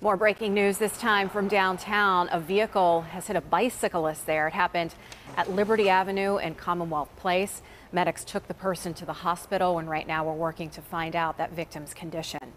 More breaking news this time from downtown. A vehicle has hit a bicyclist there. It happened at Liberty Avenue and Commonwealth Place. Medics took the person to the hospital, and right now we're working to find out that victim's condition.